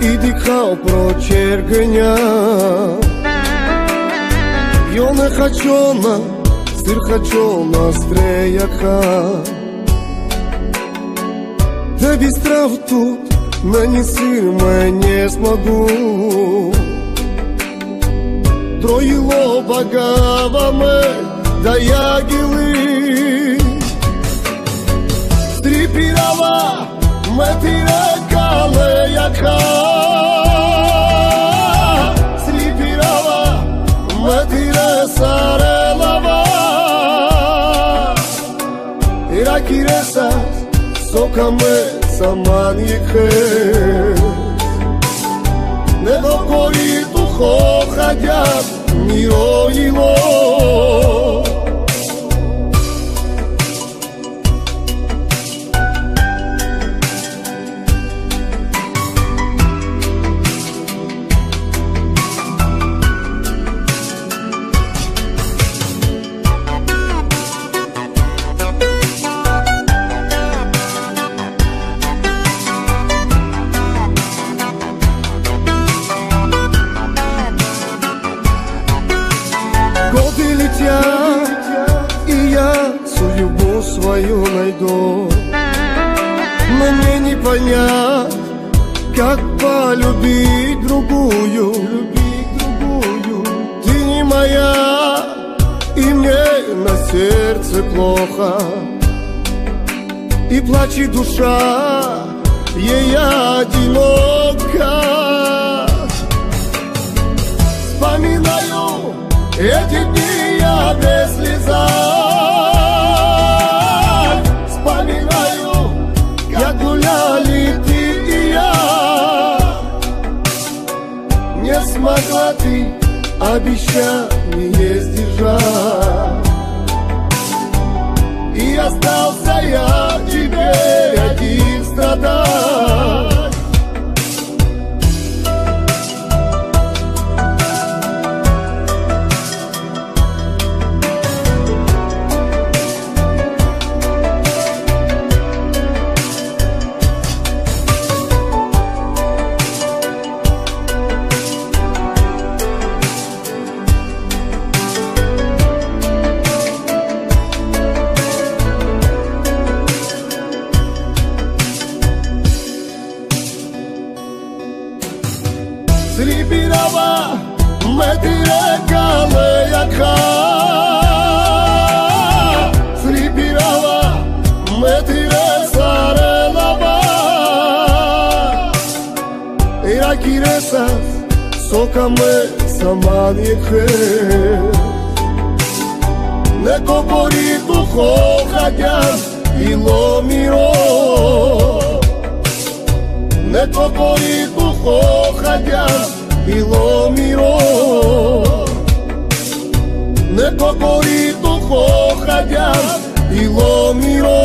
i di khao pro chergënja Jo në khaqona, stir khaqona streja ka Dhe bi stravtut me një sirë me një smagu Trojilo bagava yaka Slipirava Matira sarelava Irakiresa Sokame samanike Nego kori tu hohadya Летят, и я судьбу свою найду. Мне не понять, как полюбить другую. Любить другую Ты не моя, и мне на сердце плохо. И плачет душа, ей одинока Вспоминаю эти смогла ты обещание сдержать И остался я теперь один страдать Tribirava me dire gale yaka Tribirava me dire sare lava Era giresa soka me saman Ne kopori tu ho hagas hajaz ilo miro Neko pori tu ho hajaz ilo miro